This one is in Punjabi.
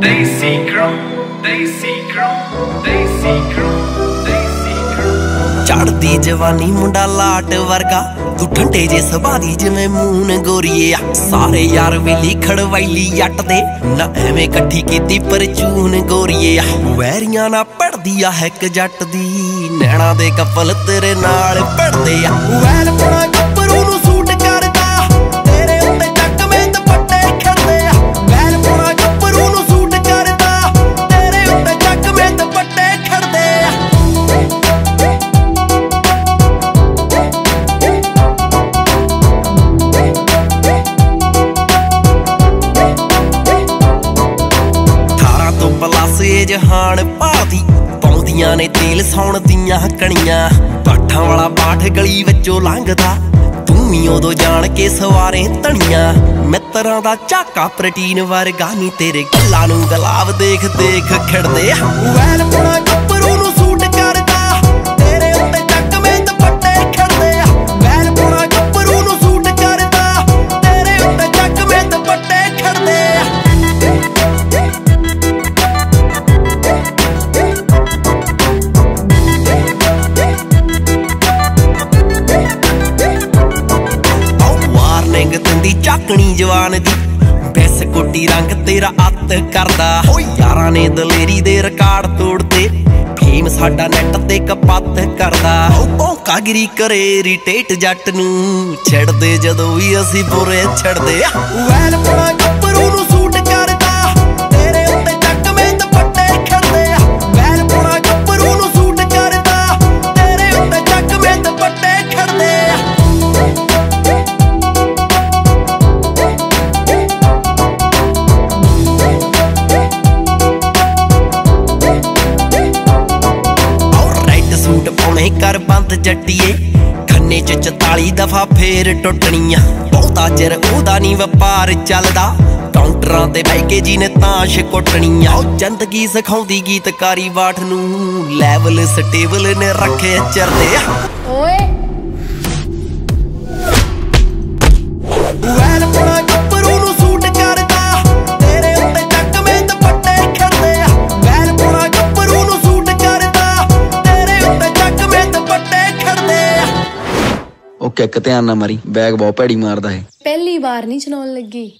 ਦੇਸੀ ਕਰੂ ਦੇਸੀ ਕਰੂ ਦੇਸੀ ਕਰੂ ਚੜਦੀ ਜਵਾਨੀ ਮੁੰਡਾ ਲਾਟ ਵਰਗਾ ਤੂੰ ਠੰਡੇ ਜੇ ਸੁਭਾਅ ਜਿਵੇਂ ਮੂਨ ਗੋਰੀਏ ਆ। ਸਾਰੇ ਯਾਰ ਵੇਲੀ ਖੜਵਾਈਲੀ ਜੱਟ ਦੇ ਨਾ ਐਵੇਂ ਇਕੱਠੀ ਕੀਤੀ ਪਰਚੂਨ ਗੋਰੀਏ ਆ। ਵੈਰੀਆਂ ਨਾ ਪੜਦੀ ਆ, ਇੱਕ ਜੱਟ ਦੀ, ਨੈਣਾ ਦੇ ਕਪਲ ਤੇਰੇ ਨਾਲ ਪੜਦੇ ਆ। ਪਲੱਸ ਇਹ ਪਾਉਂਦੀਆਂ ਨੇ ਤੇਲ ਸੌਣ ਦੀਆਂ ਕਣੀਆਂ ਪਾਠਾਂ ਵਾਲਾ ਪਾਠ ਗਲੀ ਵਿੱਚੋਂ ਲੰਘਦਾ, ਤੂੰ ਵੀ ਉਦੋਂ ਜਾਣ ਕੇ ਸਵਾਰੇ ਧਣੀਆਂ ਮਿੱਤਰਾਂ ਦਾ ਝਾਕਾ ਪ੍ਰੋਟੀਨ ਵਰਗਾ ਨਹੀਂ ਤੇਰੇ ਗੱਲਾਂ ਨੂੰ ਗਲਾਬ ਦੇਖ ਦੇਖ ਖਿੜਦੇ ਵੈਲ ਪੁਣਾ ਵਾਰਨਿੰਗ ਚਾਕਣੀ ਜਵਾਨ ਦੀ। ਬੈਸ ਕੋਟੀ ਰੰਗ ਤੇਰਾ ਅੱਤ ਕਰਦਾ। ਯਾਰਾਂ ਨੇ ਦਲੇਰੀ ਦੇ ਰਿਕਾਰਡ ਤੋੜਦੇ ਫੇਮ ਸਾਡਾ ਨੈਟ ਤੇ ਕਪੱਤ ਕਰਦਾ। ਓ ਭੌਂਕਾਗਿਰੀ ਕਰੇ ਰਿਟੇਟ ਜੱਟ ਨੂੰ। ਛੱਡਦੇ ਜਦੋਂ ਵੀ ਅਸੀਂ ਬੁਰੇ ਛੱਡਦੇ ਵੈਲ ਪਣਾ ਸੂਟ ਕਰ ਬੰਦ ਜੱਟੀਏ। ਖੰਨੇ ਚ 44 ਦਫਾ ਫੇਰ ਟੁੱਟਣੀਆਂ। ਬਹੁਤਾ ਚਿਰ ਉਹਦਾ ਨਹੀਂ ਵਪਾਰ ਚੱਲਦਾ। ਕਾਊਂਟਰਾਂ ਤੇ ਬਹਿ ਕੇ ਜੀ ਨੇ ਤਾਸ਼ ਕੁੱਟਣੀਆਂ। ਉਹ ਜ਼ਿੰਦਗੀ ਸਿਖਾਉਂਦੀ ਗੀਤਕਾਰੀ ਬਾਠ ਨੂੰ। ਲੈਵਲ ਸਟੇਬਲ ਨੇ ਰੱਖੇ ਚਰਦੇ ਓਏ ਕਿੱਕ ਧਿਆਨ ਨਾ ਮਾਰੀ। ਬੈਗ ਬਹੁਤ ਭੈੜੀ ਮਾਰਦਾ ਹੈ ਪਹਿਲੀ ਵਾਰ ਨਹੀਂ ਚਲਾਉਣ ਲੱਗੀ।